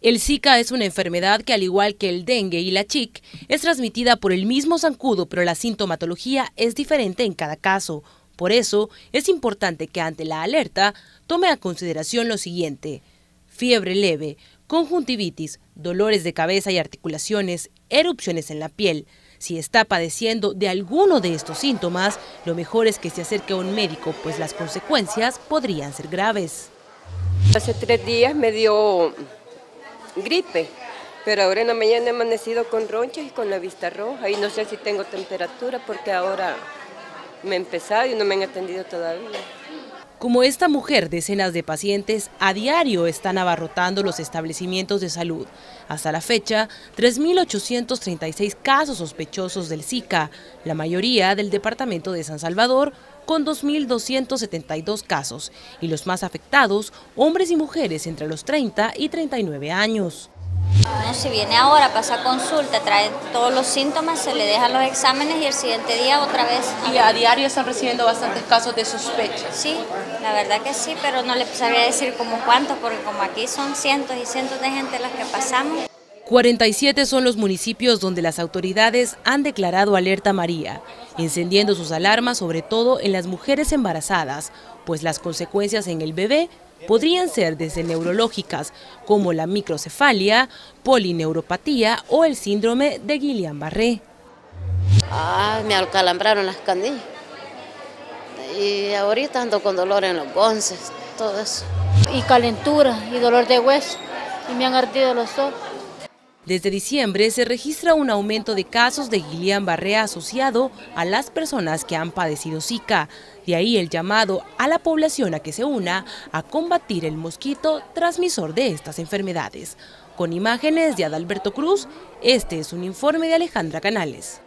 El Zika es una enfermedad que, al igual que el dengue y la chic, es transmitida por el mismo zancudo, pero la sintomatología es diferente en cada caso. Por eso, es importante que ante la alerta tome a consideración lo siguiente. Fiebre leve, conjuntivitis, dolores de cabeza y articulaciones, erupciones en la piel. Si está padeciendo de alguno de estos síntomas, lo mejor es que se acerque a un médico, pues las consecuencias podrían ser graves. Hace tres días me dio gripe, pero ahora en la mañana he amanecido con ronchas y con la vista roja y no sé si tengo temperatura porque ahora me he empezado y no me han atendido todavía. Como esta mujer, decenas de pacientes a diario están abarrotando los establecimientos de salud. Hasta la fecha, 3.836 casos sospechosos del Zika, la mayoría del departamento de San Salvador, con 2.272 casos, y los más afectados, hombres y mujeres entre los 30 y 39 años. si viene ahora, pasa consulta, trae todos los síntomas, se le dejan los exámenes y el siguiente día otra vez. ¿Y a diario están recibiendo bastantes casos de sospecha? Sí, la verdad que sí, pero no le sabría decir como cuántos, porque como aquí son cientos y cientos de gente las que pasamos. 47 son los municipios donde las autoridades han declarado alerta María, encendiendo sus alarmas sobre todo en las mujeres embarazadas, pues las consecuencias en el bebé podrían ser desde neurológicas, como la microcefalia, polineuropatía o el síndrome de Guillain-Barré. Ah, me alcalambraron las candillas. Y ahorita ando con dolor en los gonces, todo eso. Y calentura y dolor de hueso. Y me han ardido los ojos. Desde diciembre se registra un aumento de casos de Guillain-Barré asociado a las personas que han padecido Zika. De ahí el llamado a la población a que se una a combatir el mosquito transmisor de estas enfermedades. Con imágenes de Adalberto Cruz, este es un informe de Alejandra Canales.